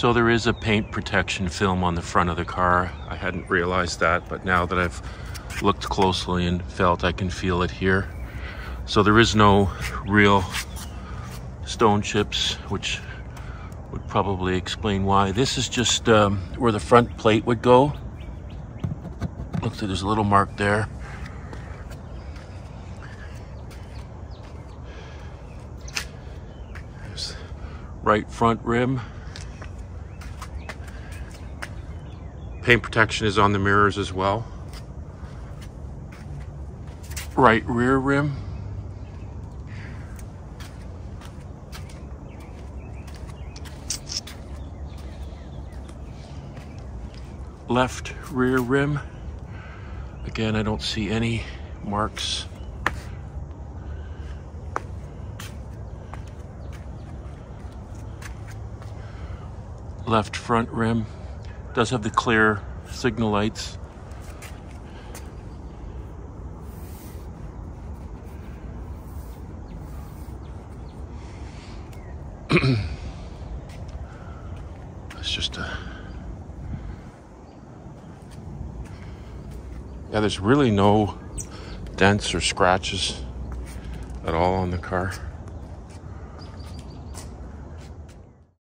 So there is a paint protection film on the front of the car. I hadn't realized that, but now that I've looked closely and felt, I can feel it here. So there is no real stone chips, which would probably explain why. This is just um, where the front plate would go. Looks like there's a little mark there. There's right front rim. Paint protection is on the mirrors as well. Right rear rim. Left rear rim. Again, I don't see any marks. Left front rim does have the clear signal lights. it's just a yeah there's really no dents or scratches at all on the car